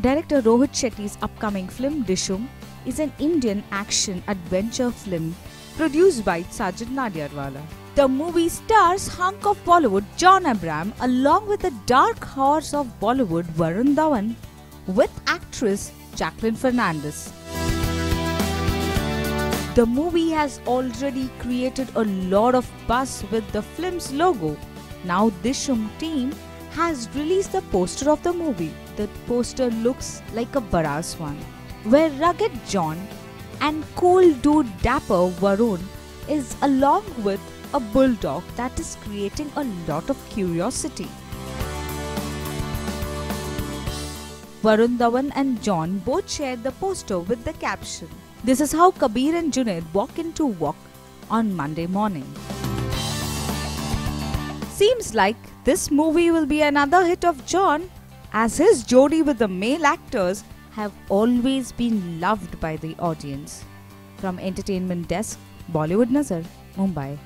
Director Rohit Shetty's upcoming film Dishoom is an Indian action adventure film produced by Sajid Nadiadwala. The movie stars hunk of Bollywood John Abraham along with the dark horse of Bollywood Varun Dhawan with actress Jacqueline Fernandez. The movie has already created a lot of buzz with the film's logo. Now Dishoom team has released the poster of the movie. The poster looks like a Baras one, where rugged John and cool dude dapper Varun is along with a bulldog that is creating a lot of curiosity. Varun Dhawan and John both shared the poster with the caption This is how Kabir and Junaid walk into work on Monday morning. Seems like this movie will be another hit of John as his jodi with the male actors have always been loved by the audience. From Entertainment Desk, Bollywood Nazar, Mumbai.